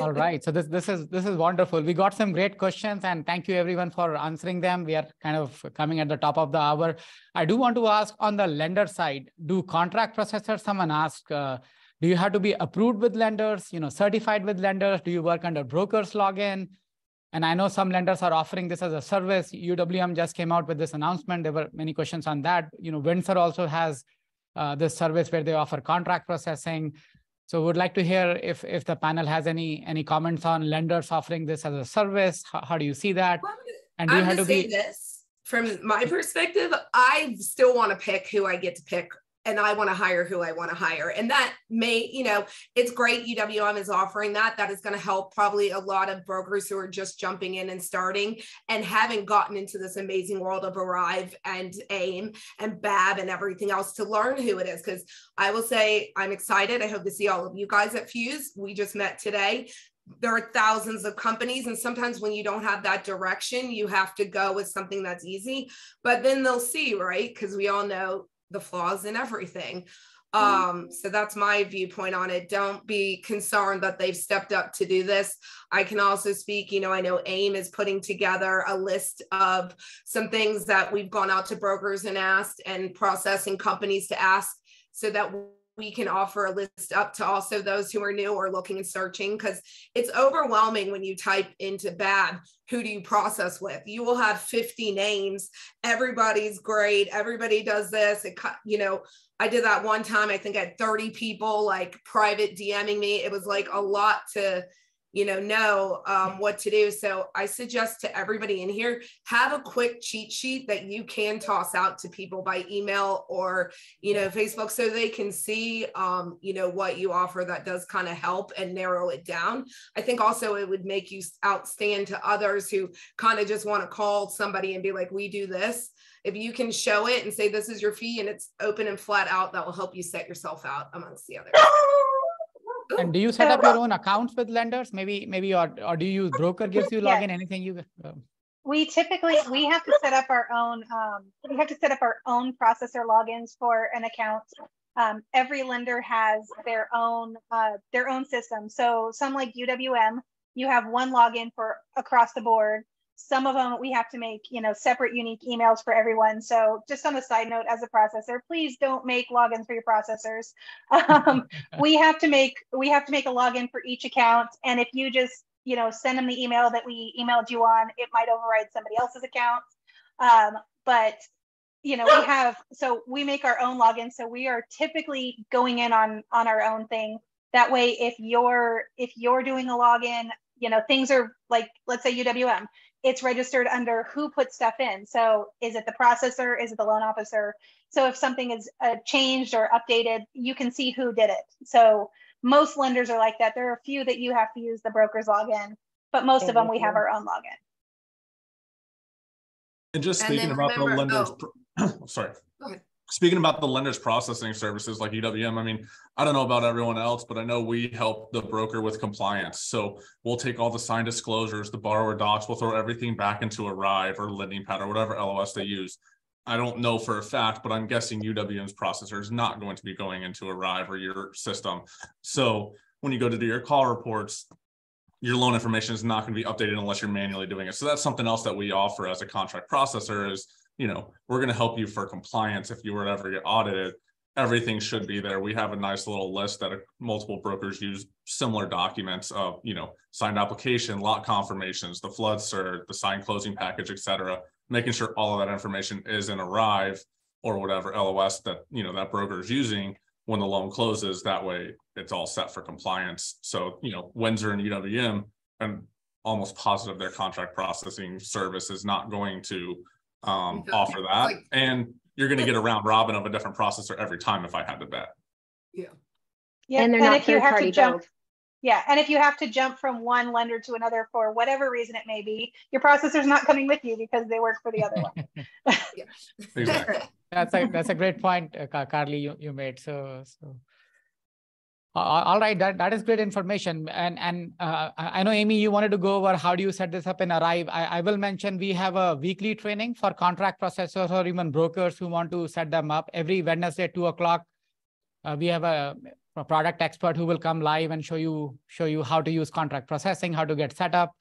all right. So this this is this is wonderful. We got some great questions and thank you everyone for answering them. We are kind of coming at the top of the hour. I do want to ask on the lender side do contract processors someone asked uh, do you have to be approved with lenders you know certified with lenders? Do you work under brokers login and I know some lenders are offering this as a service. UWM just came out with this announcement. There were many questions on that. You know, Windsor also has uh, this service where they offer contract processing. So would like to hear if if the panel has any any comments on lenders offering this as a service. How, how do you see that? and do I'm have to be this from my perspective? I still want to pick who I get to pick and I want to hire who I want to hire. And that may, you know, it's great UWM is offering that. That is going to help probably a lot of brokers who are just jumping in and starting and haven't gotten into this amazing world of ARIVE and AIME and BAB and everything else to learn who it is. Because I will say, I'm excited. I hope to see all of you guys at Fuse. We just met today there are thousands of companies and sometimes when you don't have that direction you have to go with something that's easy but then they'll see right because we all know the flaws in everything. Mm-hmm. Um, so that's my viewpoint on it. Don't be concerned that they've stepped up to do this. I can also speak, you know, I know AIME is putting together a list of some things that we've gone out to brokers and asked and processing companies to ask so that we can offer a list up to also those who are new or looking and searching because it's overwhelming when you type into BAB, who do you process with? You will have 50 names. Everybody's great. Everybody does this. It, you know, I did that one time. I think I had 30 people like private DMing me. It was like a lot to you know know um, what to do. So i suggest to everybody in here have a quick cheat sheet that you can toss out to people by email or you know facebook so they can see um, you know what you offer that does kind of help and narrow it down. I think also it would make you outstand to others who kind of just want to call somebody and be like we do this. If you can show it and say this is your fee and it's open and flat out that will help you set yourself out amongst the others and do you set up your own accounts with lenders? Maybe, maybe, or, or do you use broker gives you login? Anything you? Uh, we typically we have to set up our own. Um, we have to set up our own processor logins for an account. Um, every lender has their own uh, their own system. So some like UWM, you have one login for across the board. Some of them we have to make, you know, separate unique emails for everyone. So just on a side note, as a processor, please don't make logins for your processors. Um, we have to make we have to make a login for each account. And if you just, you know, send them the email that we emailed you on, it might override somebody else's account. Um, but you know, we have so we make our own login. So we are typically going in on on our own thing. That way, if you're if you're doing a login, you know, things are like let's say UWM it's registered under who put stuff in. So is it the processor? Is it the loan officer? So if something is uh, changed or updated, you can see who did it. So most lenders are like that. There are a few that you have to use the broker's login, but most of them we have our own login. And just speaking and about remember, the lenders, oh. sorry speaking about the lenders processing services like UWM, I mean, I don't know about everyone else, but I know we help the broker with compliance. So we'll take all the signed disclosures, the borrower docs, we'll throw everything back into ARIVE or LendingPad or whatever LOS they use. I don't know for a fact, but I'm guessing UWM's processor is not going to be going into ARIVE or your system. So when you go to do your call reports, your loan information is not going to be updated unless you're manually doing it. So that's something else that we offer as a contract processor is you know, we're going to help you for compliance if you were to ever get audited. Everything should be there. We have a nice little list that uh, multiple brokers use similar documents of, you know, signed application, lot confirmations, the flood cert, the signed closing package, et cetera, making sure all of that information is in ARIVE or whatever LOS that, you know, that broker is using when the loan closes. That way it's all set for compliance. So, you know, Windsor and UWM, I'm almost positive their contract processing service is not going to um, offer that. Like, and you're going to get a round robin of a different processor every time if I had to bet. Yeah. Yeah. And they're and not if you have to jump, yeah. And if you have to jump from one lender to another for whatever reason it may be, your processor's not coming with you because they work for the other one. exactly. That's a, that's a great point, uh, Carly, you, you made. So, so uh, all right, that, that is great information. And and uh, I know, Amy, you wanted to go over how do you set this up and ARIVE. I, I will mention we have a weekly training for contract processors or even brokers who want to set them up. Every Wednesday, 2 o'clock, uh, we have a, a, product expert who will come live and show you show you how to use contract processing, how to get set up.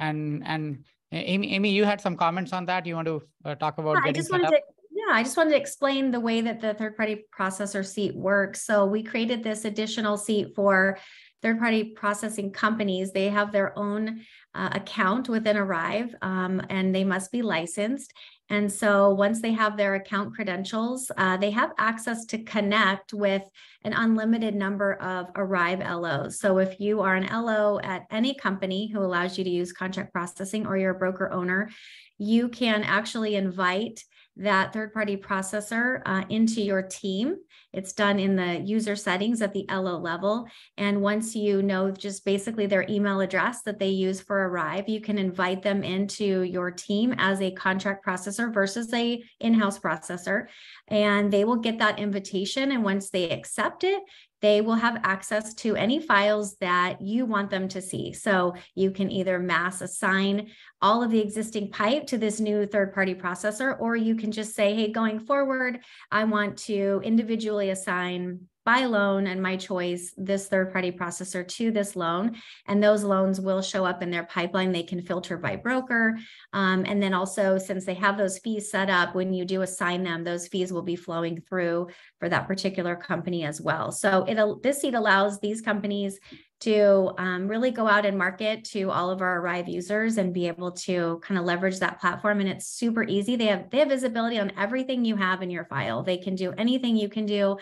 And, and Amy, Amy, you had some comments on that. You want to uh, talk about yeah, I just wanted up? to yeah, I just wanted to explain the way that the third party processor seat works. So we created this additional seat for third party processing companies. They have their own uh, account within ARIVE um, and they must be licensed. And so once they have their account credentials, uh, they have access to connect with an unlimited number of ARIVE LOs. So if you are an LO at any company who allows you to use contract processing or you're a broker owner, you can actually invite that third party processor uh, into your team. It's done in the user settings at the LO level. And once you know just basically their email address that they use for ARIVE, you can invite them into your team as a contract processor versus a in-house processor. And they will get that invitation. And once they accept it, they will have access to any files that you want them to see. So you can either mass assign all of the existing pipe to this new third party processor, or you can just say, hey, going forward, I want to individually assign by loan and my choice, this third party processor to this loan. And those loans will show up in their pipeline. They can filter by broker. Um, and then also, since they have those fees set up, when you do assign them, those fees will be flowing through for that particular company as well. So it'll this seat allows these companies to um, really go out and market to all of our ARIVE users and be able to kind of leverage that platform. And it's super easy. They have they have visibility on everything you have in your file. They can do anything you can do.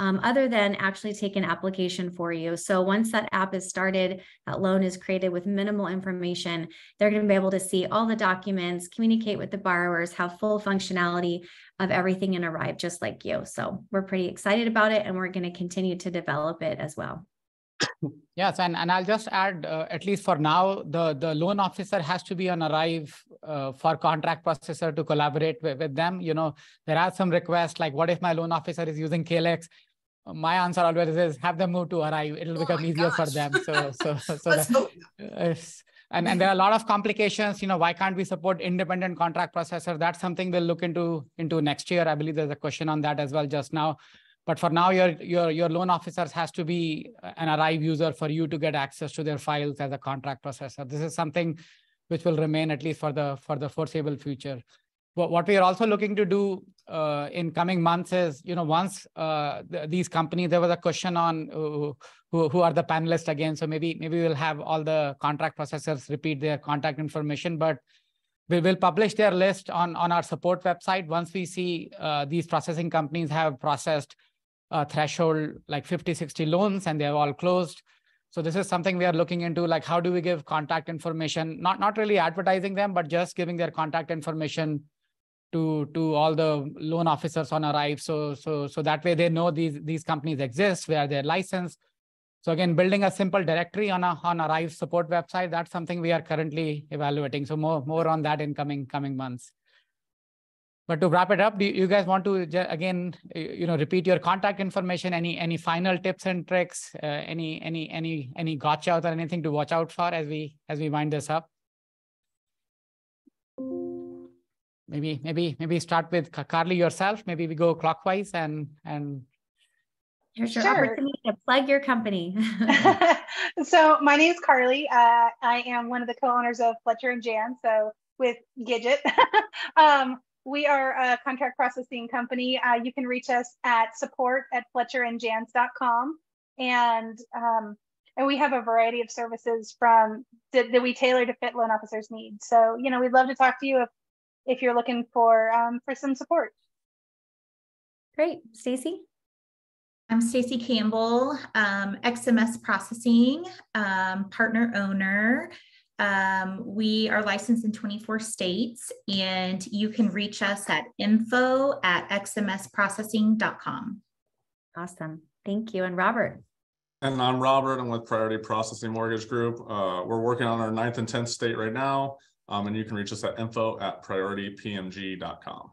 Um, other than actually take an application for you. So once that app is started, that loan is created with minimal information. They're going to be able to see all the documents, communicate with the borrowers, have full functionality of everything in ARIVE, just like you. So we're pretty excited about it, and we're going to continue to develop it as well. Yes, and, and I'll just add, uh, at least for now, the, the loan officer has to be on ARIVE uh, for contract processor to collaborate with, with them. You know, there are some requests like, what if my loan officer is using Calyx? My answer always is have them move to ARIVE. It'll Oh become easier for them. So, so, so that, hope. And, and there are a lot of complications, you know, why can't we support independent contract processor? That's something we'll look into into next year. I believe there's a question on that as well just now. But for now, your your your loan officers has to be an ARIVE user for you to get access to their files as a contract processor. This is something which will remain at least for the for the foreseeable future. What, what we are also looking to do uh, in coming months is, you know, once uh, th- these companies, there was a question on uh, who, who are the panelists again. So maybe maybe we'll have all the contract processors repeat their contact information, but we will publish their list on, on our support website. Once we see uh, these processing companies have processed a threshold like 50, 60 loans and they're all closed. So this is something we are looking into, like how do we give contact information, not, not really advertising them, but just giving their contact information to to all the loan officers on ARIVE. So so so that way they know these these companies exist, where they're licensed. So again, building a simple directory on a on ARIVE support website, that's something we are currently evaluating. So more more on that in coming coming months. But to wrap it up, do you guys want to again, you know, repeat your contact information? Any any final tips and tricks? Uh, any any any any gotchas or anything to watch out for as we as we wind this up? Maybe maybe maybe start with Carly yourself. Maybe we go clockwise and and Here's your Sure. opportunity to plug your company. so my name is Carly. Uh, I am one of the co-owners of Fletcher and Janz. So with Gidget, um, we are a contract processing company. Uh, you can reach us at support at fletcherandjanz.com. And um, and we have a variety of services from that, that we tailor to fit loan officers' needs. So you know, we'd love to talk to you if if you're looking for um, for some support. Great, Stacy. I'm Stacy Campbell, um, XMS Processing, um, partner owner. Um, we are licensed in 24 states, and you can reach us at info at xmsprocessing.com. Awesome, thank you. And Robert. And I'm Robert. I'm with Priority Processing Mortgage Group. Uh, we're working on our ninth and tenth state right now. Um, and you can reach us at info at prioritypmg.com.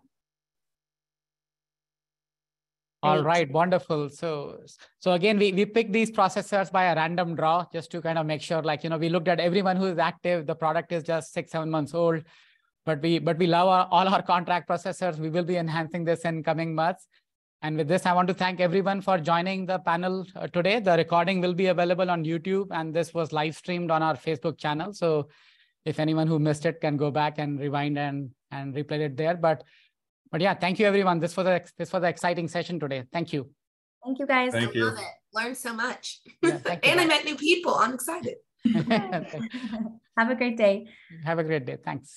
All Great. right, wonderful. So, so again, we, we picked these processors by a random draw just to kind of make sure, like, you know, we looked at everyone who is active. The product is just six, seven months old, but we, but we love our, all our contract processors. We will be enhancing this in coming months. And with this, I want to thank everyone for joining the panel uh, today. The recording will be available on YouTube and this was live streamed on our Facebook channel. So if anyone who missed it can go back and rewind and, and replay it there. But but yeah, thank you everyone. This was a this was an exciting session today. Thank you. Thank you, guys. Thank I you. love it. Learned so much. Yeah, thank you, and I met new people. I'm excited. Have a great day. Have a great day. Thanks.